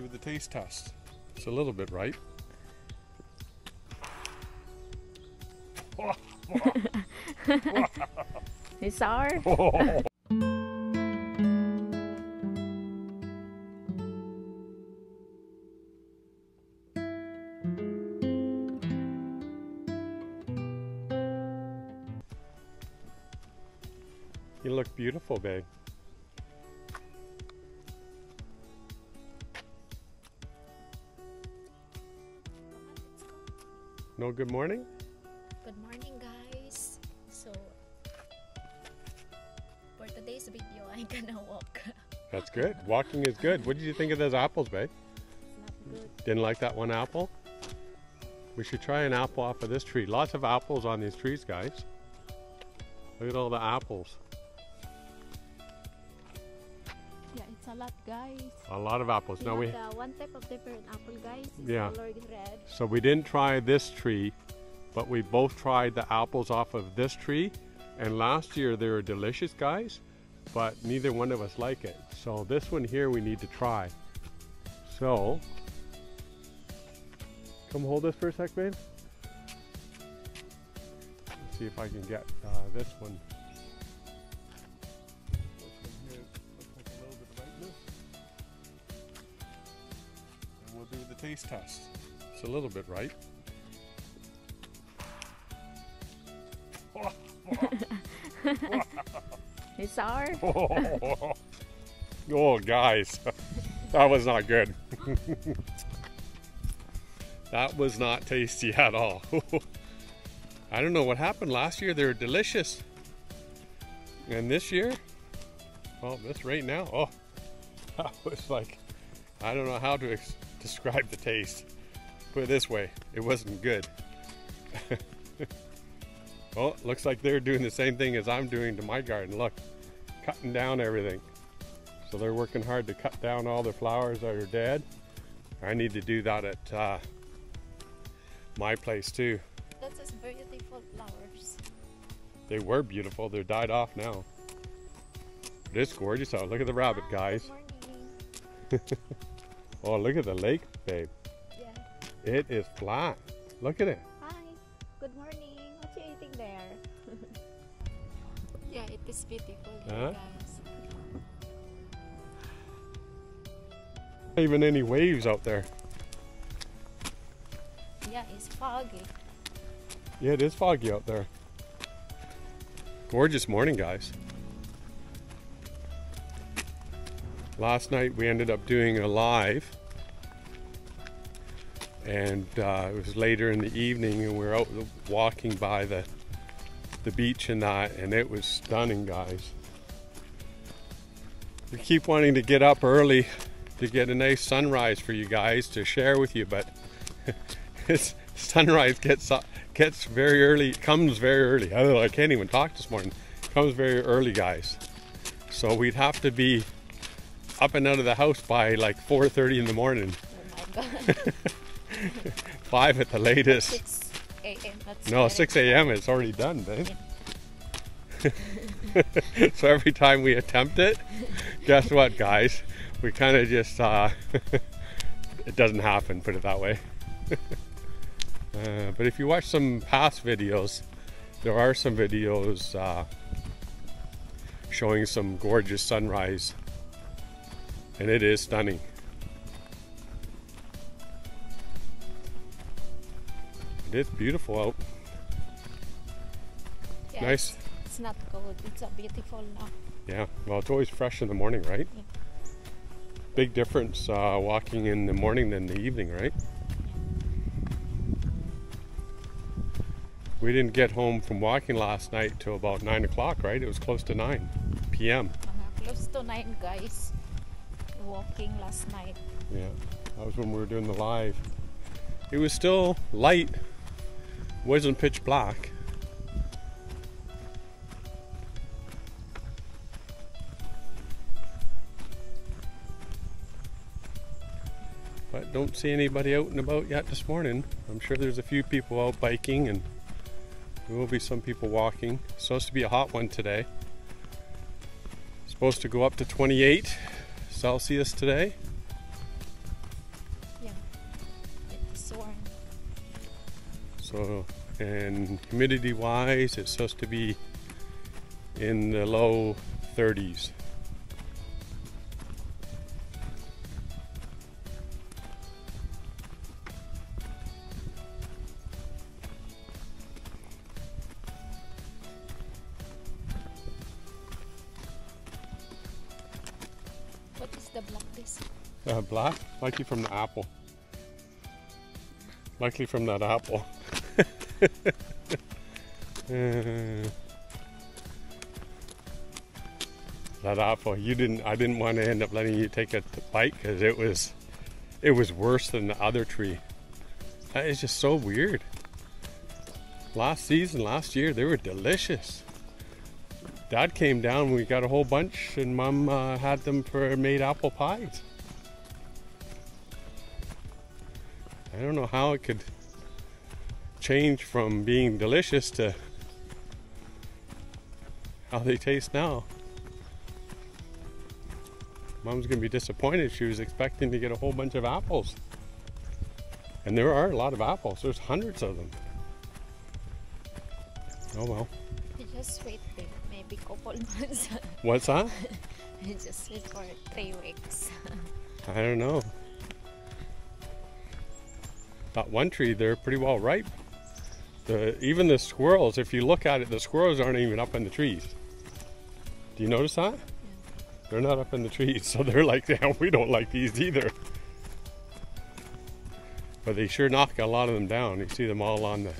do the taste test. It's a little bit right. It's sour? You look beautiful, babe. No good morning? Good morning guys. So for today's video I'm gonna walk. That's good. Walking is good. What did you think of those apples, babe? Not good. Didn't like that one apple? We should try an apple off of this tree. Lots of apples on these trees, guys. Look at all the apples. A lot guys. A lot of apples. We Now have we one type of different apple guys. It's Yeah. so we didn't try this tree, but we both tried the apples off of this tree. And last year they were delicious, guys, but neither one of us like it. So this one here we need to try. So come hold this for a sec, babe. Let's see if I can get uh, this one. Taste test. It's a little bit ripe. It's sour? oh, guys, that was not good. that was not tasty at all. I don't know what happened last year. They were delicious. And this year, well, this right now, oh, that was like, I don't know how to ex- describe the taste. Put it this way, it wasn't good. well, looks like they're doing the same thing as I'm doing to my garden. Look, cutting down everything. So they're working hard to cut down all the flowers that are dead. I need to do that at uh, my place too. That's just beautiful flowers. They were beautiful. They're died off now. But it's gorgeous out. Look at the rabbit, guys. Good morning. Oh, look at the lake, babe. Yeah. It is flat. Look at it. Hi. Good morning. What you eating there? yeah, it is beautiful there, Huh? guys. Not even any waves out there. Yeah, it's foggy. Yeah, it is foggy out there. Gorgeous morning, guys. Last night we ended up doing a live, and uh, it was later in the evening, and we were out walking by the the beach and that, and it was stunning, guys. We keep wanting to get up early to get a nice sunrise for you guys to share with you, but sunrise gets up, gets very early, comes very early. I don't know, I can't even talk this morning. Comes very early, guys. So we'd have to be up and out of the house by like 4:30 in the morning, Oh my god. five at the latest. 6 a.m. No, 6 a.m. It's already done, babe. so every time we attempt it, guess what, guys? We kind of just, uh, it doesn't happen, put it that way. uh, but if you watch some past videos, there are some videos uh, showing some gorgeous sunrise, and it is stunning. It is beautiful out. Yeah, Nice. It's, it's not cold. It's a beautiful now. Yeah, well, it's always fresh in the morning, right? Yeah. Big difference uh, walking in the morning than the evening, right? We didn't get home from walking last night till about 9 o'clock, right? It was close to 9 p.m. Uh-huh. Close to 9 guys. Walking last night. Yeah, that was when we were doing the live. It was still light, wasn't pitch black. But don't see anybody out and about yet this morning. I'm sure there's a few people out biking and there will be some people walking. It's supposed to be a hot one today. Supposed to go up to 28 Celsius today? Yeah, it's. So, and humidity wise, it's supposed to be in the low 30s. Black this? Uh, black, likely from the apple. Likely from that apple. Uh, that apple, you didn't. I didn't want to end up letting you take a bite because it was, it was worse than the other tree. That is just so weird. Last season, last year, they were delicious. Dad came down. We got a whole bunch, and Mom uh, had them for made apple pies. I don't know how it could change from being delicious to how they taste now. Mom's gonna be disappointed. She was expecting to get a whole bunch of apples. And there are a lot of apples. There's hundreds of them. Oh well. You just wait couple months. What's that? you just wait for three weeks. I don't know. That one tree, they're pretty well ripe. The, even the squirrels, if you look at it, the squirrels aren't even up in the trees. Do you notice that? They're not up in the trees, so they're like, yeah, we don't like these either. But they sure knock a lot of them down. You see them all on the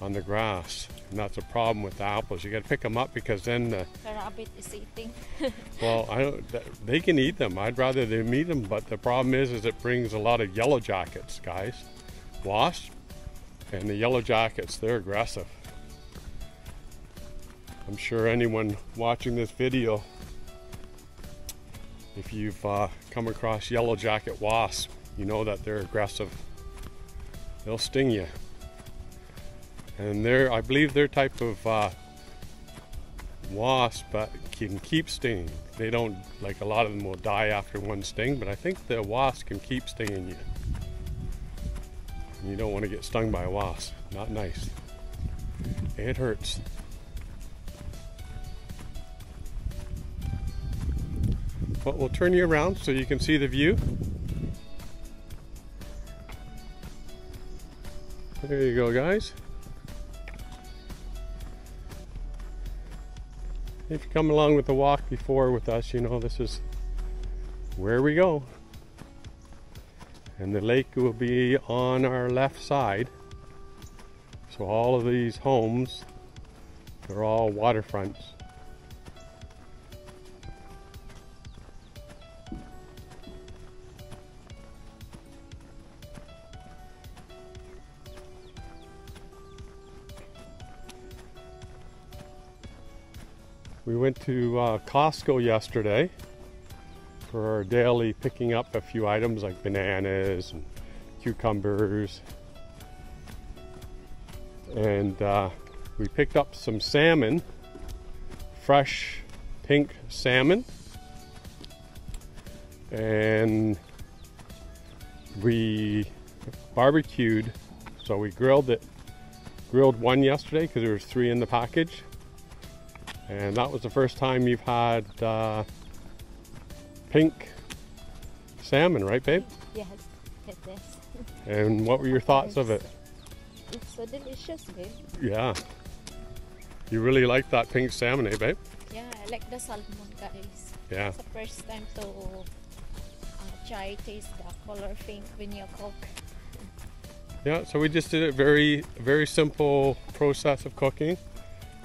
on the grass, and that's a problem with the apples. You got to pick them up because then the, the rabbit is eating. well, I don't. They can eat them. I'd rather them eat them, but the problem is, is it brings a lot of yellow jackets, guys, wasps, and the yellow jackets. They're aggressive. I'm sure anyone watching this video, if you've uh, come across yellow jacket wasps, you know that they're aggressive. They'll sting you, and they're, I believe, their type of uh, wasp but can keep stinging. They don't like a lot of them will die after one sting, but I think the wasp can keep stinging you. You don't want to get stung by a wasp. Not nice. It hurts. But we'll turn you around so you can see the view. There you go, guys. If you come along with the walk before with us, you know this is where we go. And the lake will be on our left side. So all of these homes, they're all waterfronts. We went to uh, Costco yesterday for our daily picking up a few items like bananas and cucumbers. And uh, we picked up some salmon, fresh pink salmon. And we barbecued, so we grilled it. Grilled one yesterday because there was three in the package. And that was the first time you've had uh, pink salmon, right, babe? yes, it is. And what were your thoughts of it? It's so delicious, babe. Yeah. You really like that pink salmon, eh, babe? Yeah, I like the salmon, guys. Yeah. It's the first time to uh, try taste the color pink when you cook. Yeah, so we just did a very, very simple process of cooking.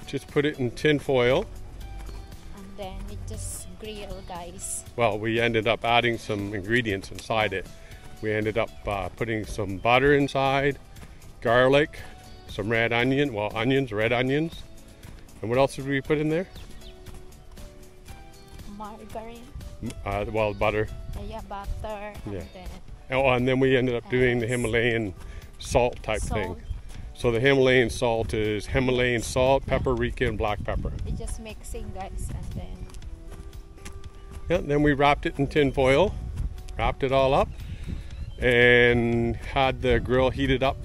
Just put it in tin foil. And then it just grill, guys. Well, we ended up adding some ingredients inside it. We ended up uh, putting some butter inside, garlic, some red onion, well, onions, red onions. And what else did we put in there? Margarine, Uh, well, butter. uh, yeah, butter, Yeah. and then Oh, and then we ended up doing the Himalayan salt type thing. So the Himalayan salt is Himalayan salt, paprika, and black pepper. It just mixing, guys, and then Yeah, then we wrapped it in tin foil, wrapped it all up, and had the grill heated up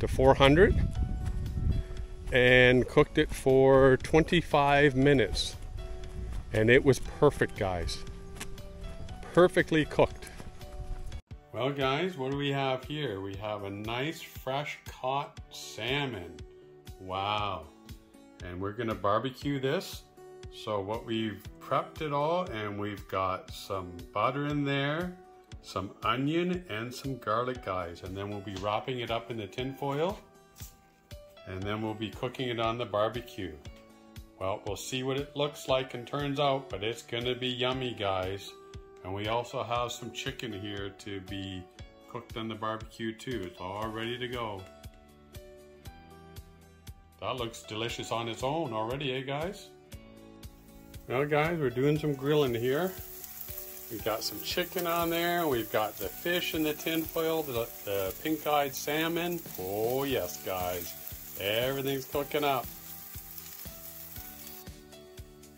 to 400 and cooked it for 25 minutes. And it was perfect, guys. Perfectly cooked. Well, guys, what do we have here? We have a nice fresh caught salmon. Wow. And we're gonna barbecue this. So what we've prepped it all and we've got some butter in there, some onion and some garlic guys. And then we'll be wrapping it up in the tin foil and then we'll be cooking it on the barbecue. Well, we'll see what it looks like and turns out, but it's gonna be yummy, guys. And we also have some chicken here to be cooked on the barbecue too. It's all ready to go. That looks delicious on its own already, eh guys? Well guys, we're doing some grilling here. We've got some chicken on there. We've got the fish in the tin foil, the, the pink-eyed salmon. Oh yes, guys. Everything's cooking up.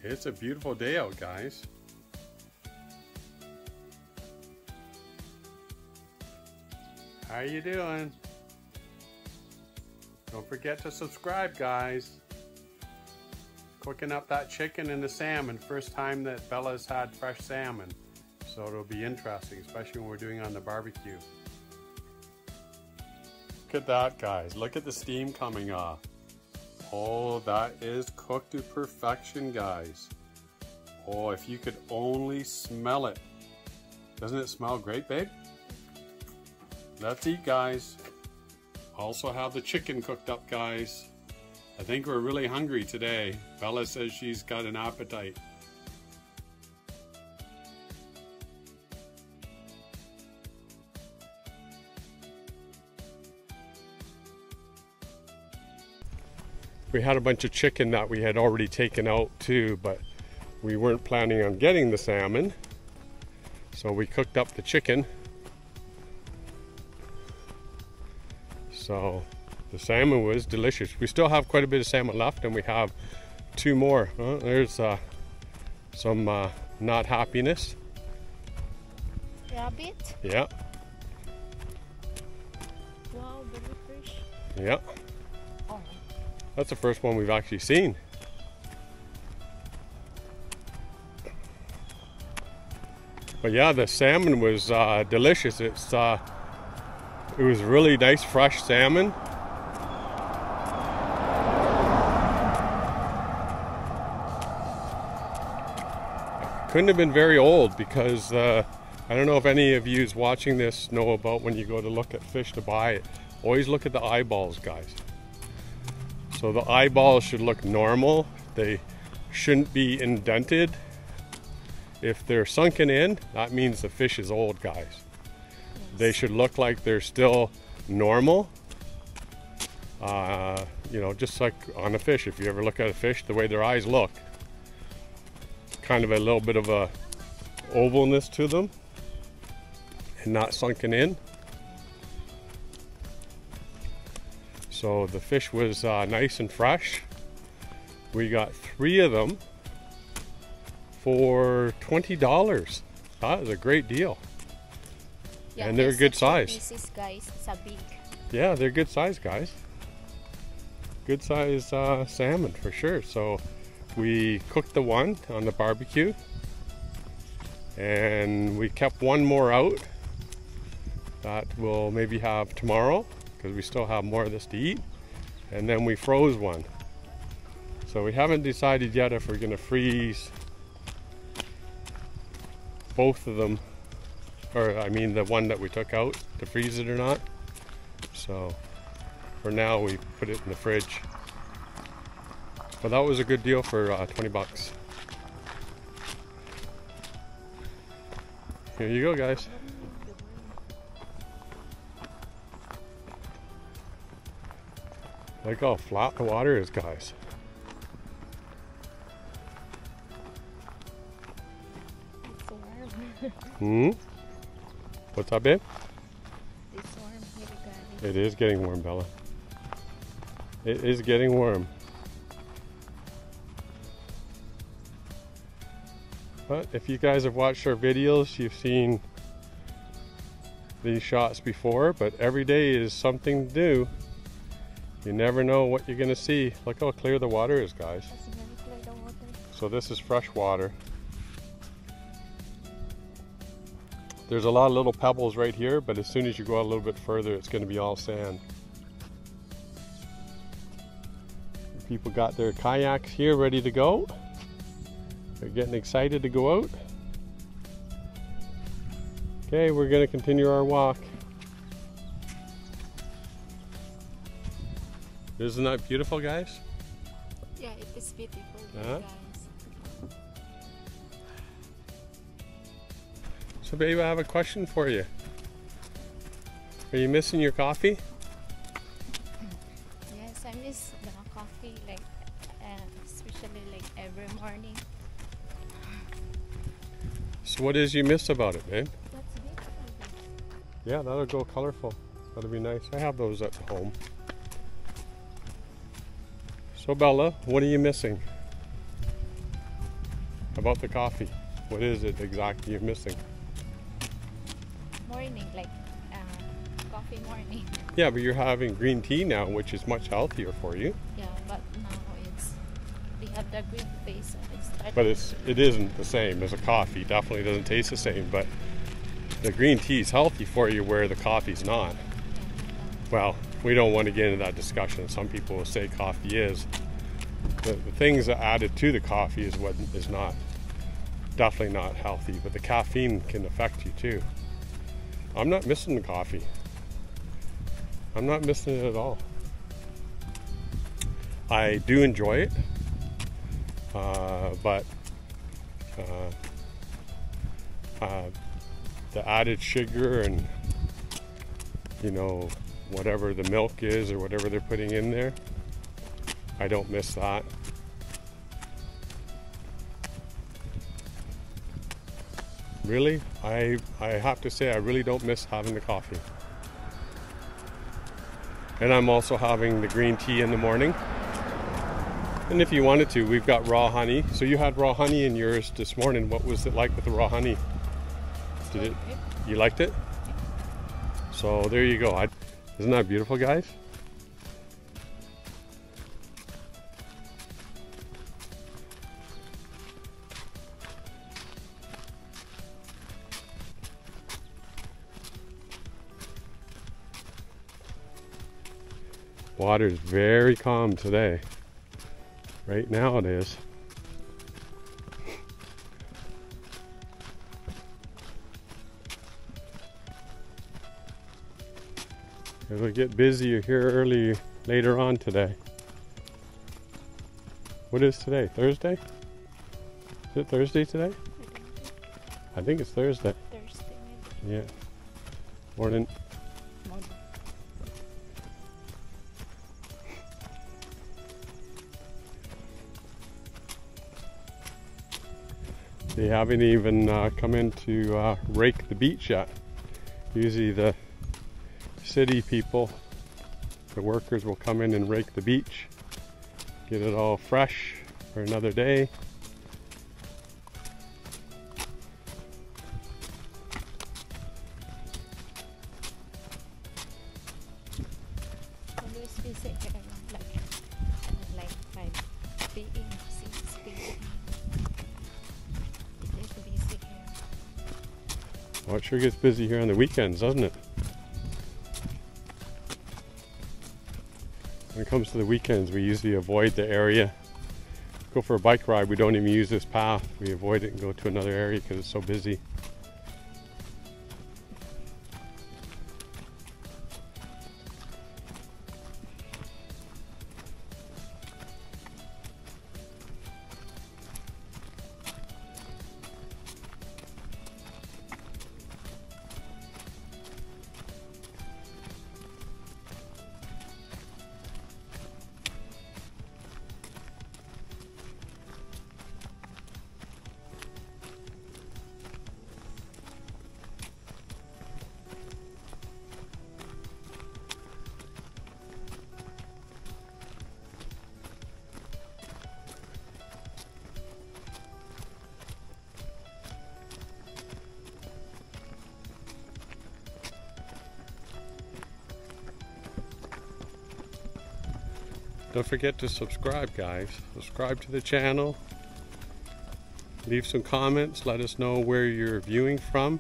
It's a beautiful day out, guys. How are you doing? Don't forget to subscribe, guys. Cooking up that chicken and the salmon. First time that Bella's had fresh salmon. So it'll be interesting, especially when we're doing on the barbecue. Look at that, guys. Look at the steam coming off. Oh, that is cooked to perfection, guys. Oh, if you could only smell it. Doesn't it smell great, babe? Let's eat, guys. Also have the chicken cooked up, guys. I think we're really hungry today. Bella says she's got an appetite. We had a bunch of chicken that we had already taken out too, but we weren't planning on getting the salmon. So we cooked up the chicken So the salmon was delicious. We still have quite a bit of salmon left and we have two more. Oh, there's uh, some uh, not happiness. Rabbit? Yeah. Wow, baby fish. Yeah. Oh. That's the first one we've actually seen. But yeah, the salmon was uh, delicious. It's uh, it was really nice, fresh salmon. Couldn't have been very old because uh, I don't know if any of you watching this know about when you go to look at fish to buy it. Always look at the eyeballs, guys. So the eyeballs should look normal. They shouldn't be indented. If they're sunken in, that means the fish is old, guys. They should look like they're still normal. Uh, you know, just like on a fish. If you ever look at a fish, the way their eyes look, kind of a little bit of a ovalness to them and not sunken in. So the fish was uh, nice and fresh. We got three of them for $20. That was a great deal. Yeah, And they're good size. Pieces, guys. Sa big. Yeah, they're good size, guys. Good size uh, salmon for sure. So we cooked the one on the barbecue and we kept one more out that we'll maybe have tomorrow because we still have more of this to eat. And then we froze one. So we haven't decided yet if we're going to freeze both of them or I mean the one that we took out to freeze it or not. So for now we put it in the fridge. But that was a good deal for uh, 20 bucks. Here you go guys. Look how flat the water is guys. Hmm? What's up babe? it's warm here, guys. It is getting warm, Bella. It is getting warm. But if you guys have watched our videos, you've seen these shots before, but every day is something new. You never know what you're gonna see. Look how clear the water is, guys. Kasi very clear the water. So this is fresh water. There's a lot of little pebbles right here, but as soon as you go out a little bit further, it's gonna be all sand. People got their kayaks here ready to go. They're getting excited to go out. Okay, we're gonna continue our walk. Isn't that beautiful, guys? Yeah, it is beautiful. So, babe, I have a question for you. Are you missing your coffee? Yes, I miss the coffee like uh, especially like every morning. So, what is you miss about it, babe? Yeah, that'll go colorful. That'll be nice. I have those at home. So, Bella, what are you missing about the coffee? What is it exactly you're missing? Morning, like uh, coffee morning. Yeah, but you're having green tea now, which is much healthier for you. Yeah, but now it's they have the green face and it's But it's it isn't the same as a coffee. Definitely doesn't taste the same. But the green tea is healthy for you, where the coffee's not. Well, we don't want to get into that discussion. Some people will say coffee is. The, the things that added to the coffee is what is not. Definitely not healthy, but the caffeine can affect you too. I'm not missing the coffee. I'm not missing it at all. I do enjoy it, uh, but uh, uh, the added sugar and you know whatever the milk is or whatever they're putting in there i don't miss that really? I i have to say i really don't miss having the coffee. And i'm also having the green tea in the morning. And if you wanted to we've got raw honey. So you had raw honey in yours this morning. What was it like with the raw honey? Did it you liked it? So there you go. I, isn't that beautiful guys Water's very calm today. Right now it is. It'll get busier here early later on today. What is today? Thursday? Is it Thursday today? I think it's Thursday. Thursday maybe. Yeah. Morning. They haven't even uh, come in to uh, rake the beach yet. Usually the city people, the workers will come in and rake the beach, get it all fresh for another day. Sure gets busy here on the weekends, doesn't it? When it comes to the weekends, we usually avoid the area. Go for a bike ride, we don't even use this path. We avoid it and go to another area because it's so busy. Don't forget to subscribe, guys. Subscribe to the channel. Leave some comments. Let us know where you're viewing from.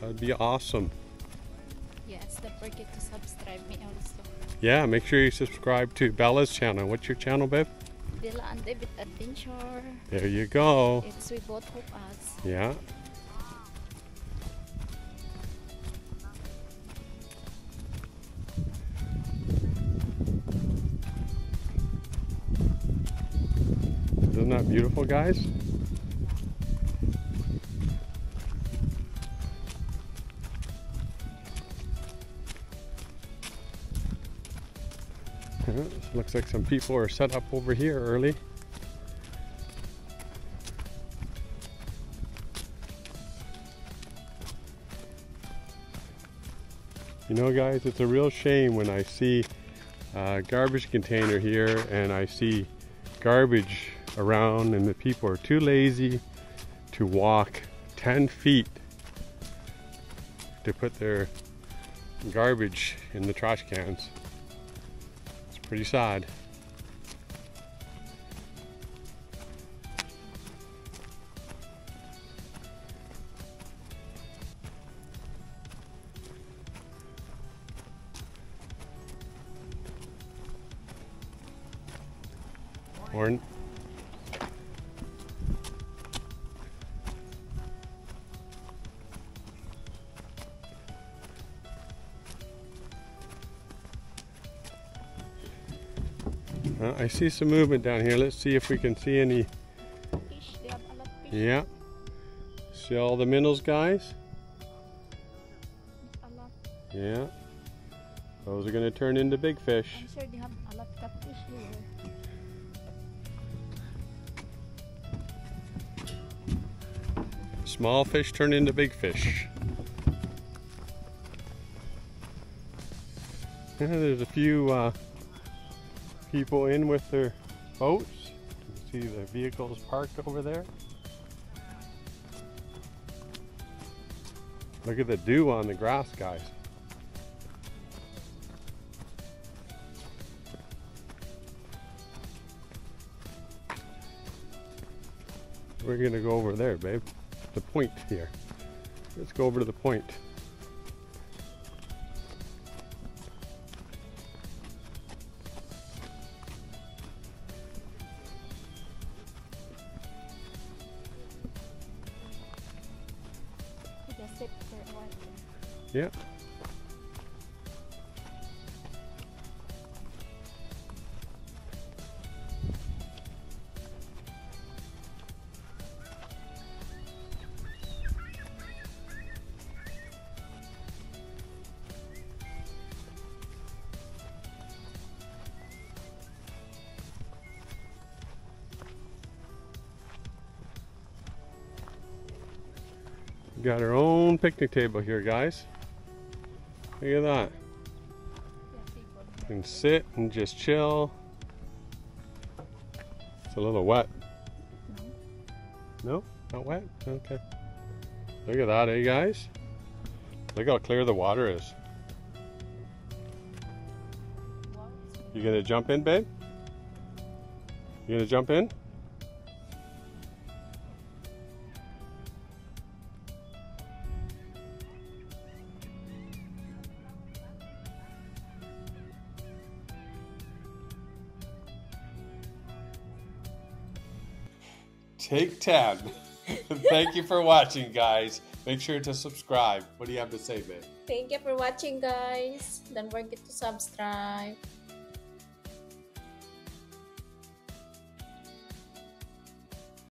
That'd be awesome. Yes, don't forget to subscribe me also. Yeah, make sure you subscribe to Bella's channel. What's your channel, babe? Bella and David Adventure. There you go. It's we both hope us. Yeah. Isn't that beautiful, guys? Looks like some people are set up over here early. You know, guys, it's a real shame when I see a garbage container here and I see garbage around and the people are too lazy to walk 10 feet to put their garbage in the trash cans. It's pretty sad. Morning. Uh, I see some movement down here. Let's see if we can see any. Yeah. See all the minnows, guys? Yeah. Those are going to turn into big fish. Small fish turn into big fish. Yeah, there's a few uh, people in with their boats. You can see the vehicles parked over there. Look at the dew on the grass, guys. We're gonna go over there, babe. The point here. Let's go over to the point. Yeah. Got our own picnic table here, guys. Look at that. You can sit and just chill. It's a little wet. No? Not wet? Okay. Look at that, eh, guys? Look how clear the water is. You gonna jump in, babe? You gonna jump in? Take 10. Thank you for watching, guys. Make sure to subscribe. What do you have to say, babe? Thank you for watching, guys. Don't forget to subscribe.